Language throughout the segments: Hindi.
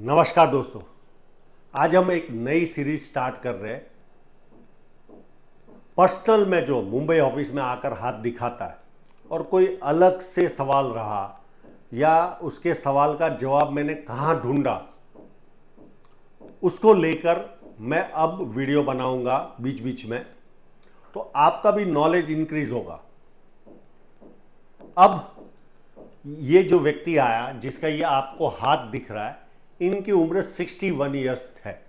नमस्कार दोस्तों। आज हम एक नई सीरीज़ स्टार्ट कर रहे हैं। पर्सनल में जो मुंबई ऑफ़िस में आकर हाथ दिखाता है और कोई अलग से सवाल रहा या उसके सवाल का जवाब मैंने कहाँ ढूंढा, उसको लेकर मैं अब वीडियो बनाऊँगा बीच बीच में। तो आपका भी नॉलेज इंक्रीज होगा। अब ये जो व्यक्ति आया, जिसका ये आपको हाथ दिख रहा है इनकी उम्र 61 वन ईयर्स है।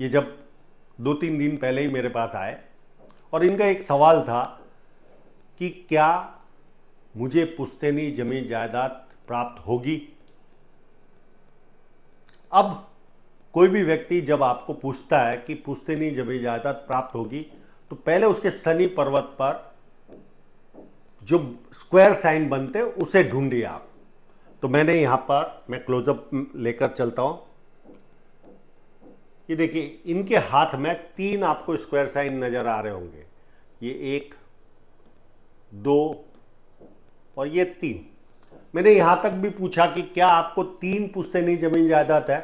ये जब दो तीन दिन पहले ही मेरे पास आए, और इनका एक सवाल था कि क्या मुझे पुश्तैनी ज़मीन जायदाद प्राप्त होगी? अब कोई भी व्यक्ति जब आपको पूछता है कि पुश्तैनी ज़मीन जायदाद प्राप्त होगी तो पहले उसके शनि पर्वत पर जो स्क्वायर साइन बनते उसे ढूंढिए आप। तो मैंने यहाँ पर, मैं क्लोजअप लेकर चलता हूँ। ये देखिए, इनके हाथ में तीन आपको स्क्वायर साइन नज़र आ रहे होंगे। ये एक, दो और ये तीन। मैंने यहाँ तक भी पूछा कि क्या आपको तीन पुश्तैनी ज़मीन जायदाद है?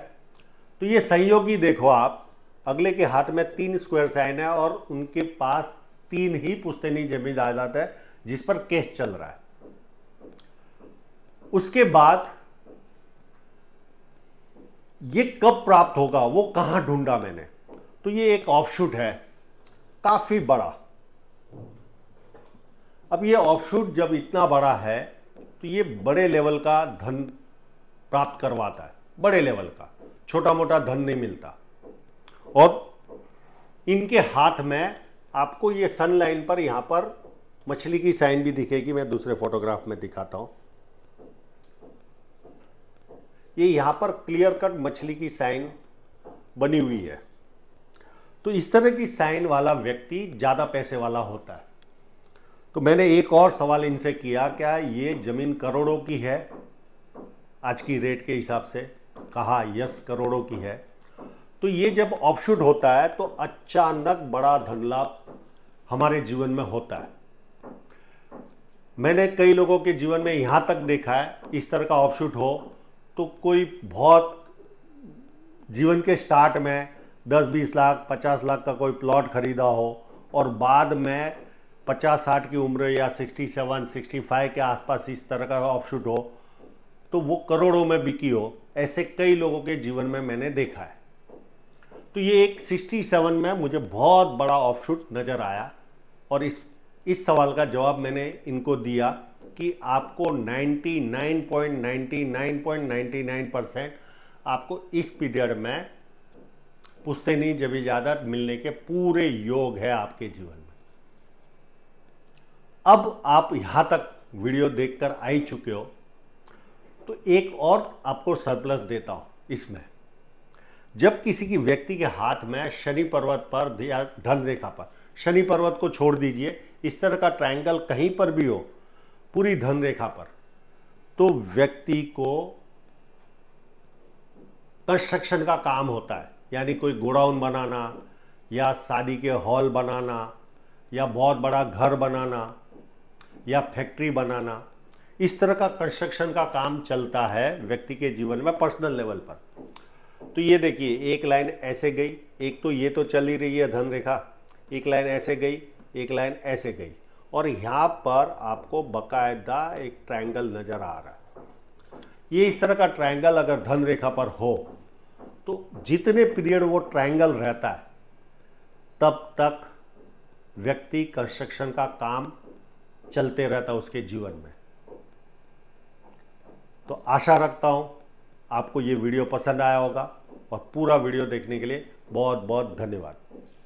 तो ये सहयोगी देखो आप, अगले के हाथ में तीन स्क्वायर साइन है और उनके पास तीन ही पुश्तैनी ज़मीन जायदाद है, जिस पर केस चल रहा है। उसके बाद ये कब प्राप्त होगा, वो कहाँ ढूंढा मैंने? तो ये एक ऑफशूट है, काफ़ी बड़ा। अब ये ऑफशूट जब इतना बड़ा है तो ये बड़े लेवल का धन प्राप्त करवाता है, बड़े लेवल का। छोटा मोटा धन नहीं मिलता। और इनके हाथ में आपको ये सन लाइन पर यहाँ पर मछली की साइन भी दिखेगी, मैं दूसरे फोटोग्राफ में दिखाता हूँ। ये यहाँ पर क्लियर कट मछली की साइन बनी हुई है। तो इस तरह की साइन वाला व्यक्ति ज़्यादा पैसे वाला होता है। तो मैंने एक और सवाल इनसे किया, क्या ये ज़मीन करोड़ों की है? आज की रेट के हिसाब से कहा यस करोड़ों की है। तो ये जब ऑफशूट होता है तो अचानक बड़ा धन लाभ हमारे जीवन में होता है। मैंने कई लोगों के जीवन में यहाँ तक देखा है, इस तरह का ऑफशूट हो तो कोई बहुत जीवन के स्टार्ट में 10-20 लाख 50 लाख का कोई प्लॉट खरीदा हो और बाद में 50-60 की उम्र या 67 65 के आसपास इस तरह का ऑफशूट हो तो वो करोड़ों में बिकी हो, ऐसे कई लोगों के जीवन में मैंने देखा है। तो ये एक 67 में मुझे बहुत बड़ा ऑफशूट नज़र आया और इस इस सवाल का जवाब मैंने इनको दिया कि आपको 99.99.99 परसेंट आपको इस पीरियड में पुश्तैनी जबी ज़्यादा मिलने के पूरे योग है आपके जीवन में। अब आप यहाँ तक वीडियो देखकर आ ही चुके हो तो एक और आपको सरप्लस देता हूँ इसमें। जब किसी की व्यक्ति के हाथ में शनि पर्वत पर धन रेखा पर, शनि पर्वत को छोड़ दीजिए इस तरह का ट्रायंगल कहीं पर भी हो, पूरी धन रेखा पर तो व्यक्ति को कंस्ट्रक्शन का काम होता है। यानी कोई गोडाउन बनाना, या शादी के हॉल बनाना, या बहुत बड़ा घर बनाना, या फैक्ट्री बनाना, इस तरह का कंस्ट्रक्शन का काम चलता है व्यक्ति के जीवन में पर्सनल लेवल पर। तो ये देखिए, एक लाइन ऐसे गई, एक तो ये तो चल ही रही है धन रेखा एक लाइन ऐसे गई एक लाइन ऐसे गई, और यहाँ पर आपको बकायदा एक ट्रायंगल नज़र आ रहा है। ये इस तरह का ट्रायंगल अगर धन रेखा पर हो तो जितने पीरियड वो ट्रायंगल रहता है, तब तक व्यक्ति कंस्ट्रक्शन का काम चलते रहता है उसके जीवन में। तो आशा रखता हूँ आपको ये वीडियो पसंद आया होगा, और पूरा वीडियो देखने के लिए बहुत बहुत धन्यवाद।